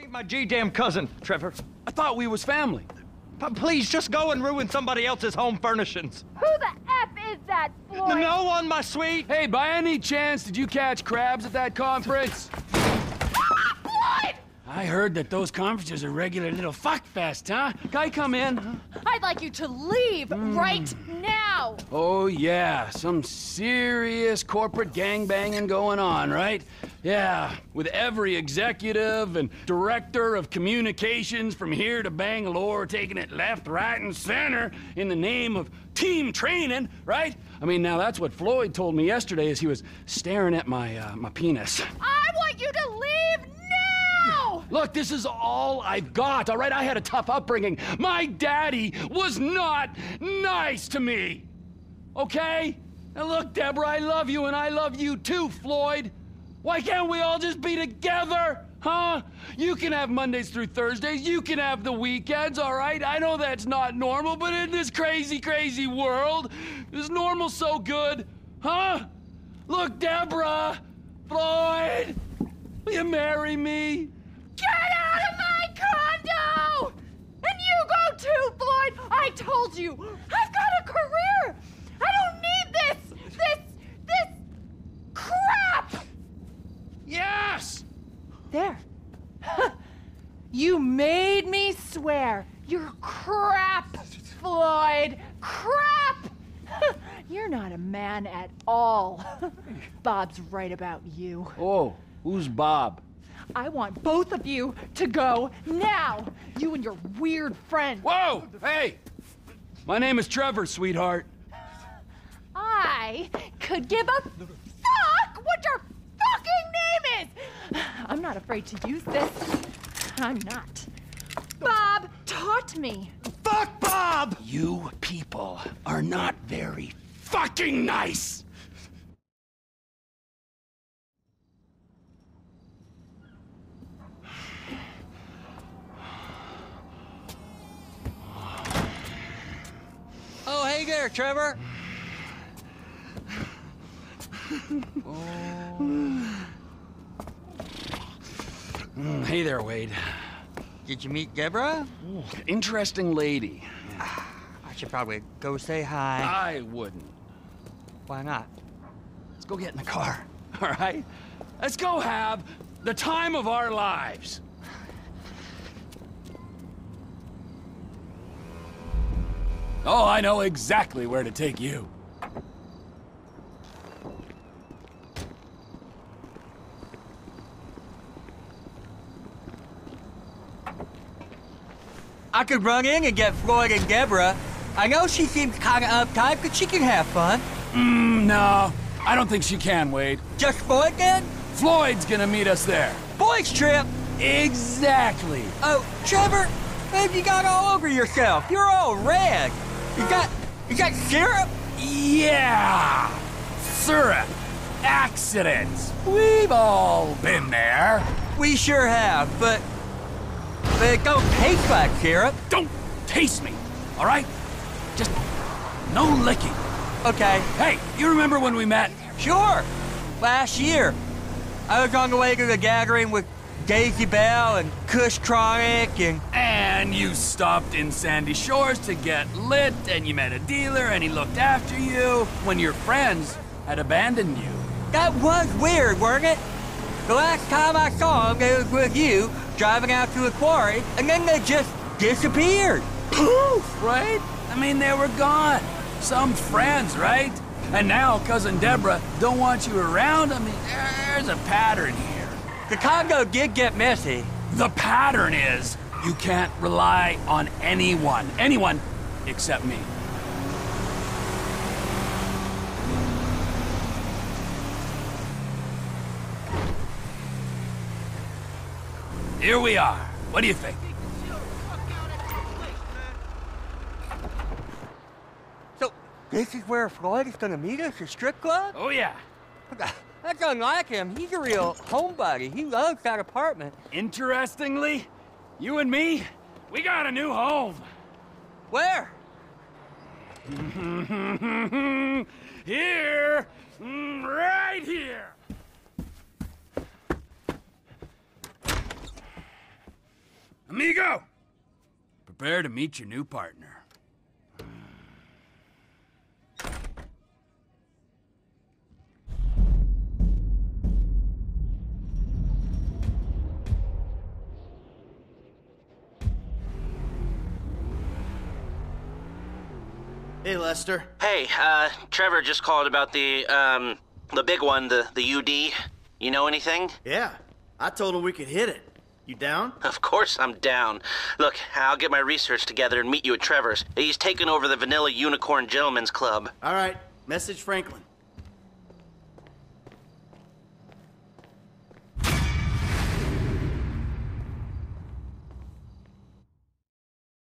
ain't my G-damn cousin, Trevor. I thought we was family. But please, just go and ruin somebody else's home furnishings. Who the F is that, Floyd? No one, my sweet. Hey, by any chance, did you catch crabs at that conference? Ah, Floyd! I heard that those conferences are regular little fuck fest, huh? Guy, come in. I'd like you to leave right now. Oh, yeah, some serious corporate gangbanging going on, right? Yeah, with every executive and director of communications from here to Bangalore taking it left, right, and center in the name of team training, right? I mean, now that's what Floyd told me yesterday as he was staring at my, uh, my penis. I want you to leave now! Look, this is all I've got, all right? I had a tough upbringing. My daddy was not nice to me. Okay? Now look, Deborah, I love you and I love you too, Floyd. Why can't we all just be together? Huh? You can have Mondays through Thursdays. You can have the weekends, all right? I know that's not normal, but in this crazy, crazy world, is normal so good? Huh? Look, Deborah, Floyd, will you marry me? Get out of my condo! And you go too, Floyd! I told you! I've got a career! I don't need this! This. this. crap! Yes! There. you made me swear. You're crap, Floyd. Crap! You're not a man at all. Bob's right about you. Oh, who's Bob? I want both of you to go now. You and your weird friend. Whoa! Hey! My name is Trevor, sweetheart. I could give a fuck what your fucking name is. I'm not afraid to use this. I'm not. Bob taught me. Fuck Bob! You people are not very fucking nice! Oh, hey there, Trevor. Oh. Mm, hey there, Wade. Did you meet Deborah? Interesting lady. I should probably go say hi. I wouldn't. Why not? Let's go get in the car, all right? Let's go have the time of our lives. Oh, I know exactly where to take you. I could run in and get Floyd and Deborah. I know she seems kind of uptight, but she can have fun. Mm, no, I don't think she can, Wade. Just Floyd then? Floyd's gonna meet us there. Boys trip. Exactly. Oh, Trevor, have you got all over yourself? You're all red. You got, you got syrup? Yeah! Syrup. Accidents. We've all been there. We sure have, but, don't taste like syrup. Don't taste me, all right? Just no licking. Okay, Hey, you remember when we met? sure. Last year, I was on the way to the gathering with Daisy Bell and Kush Chronic and And you stopped in Sandy Shores to get lit, and you met a dealer, and he looked after you when your friends had abandoned you. that was weird, weren't it? The last time I saw him, it was with you driving out to the quarry, and then they just disappeared. Poof, right? I mean, they were gone. Some friends, right? And now cousin Deborah don't want you around. I mean, there's a pattern here. The Congo did get messy. The pattern is you can't rely on anyone. Anyone except me. Here we are. What do you think? So, this is where Floyd is gonna meet us, a strip club? Oh, yeah. That's unlike him. He's a real homebody. He loves that apartment. Interestingly, you and me, we got a new home. Where? here, mm, right here. Amigo! Prepare to meet your new partner. Hey, Lester. Hey, uh, Trevor just called about the, um, the big one, the, the UD. You know anything? Yeah, I told him we could hit it. You down? Of course I'm down. Look, I'll get my research together and meet you at Trevor's. He's taken over the Vanilla Unicorn Gentlemen's Club. All right, message Franklin.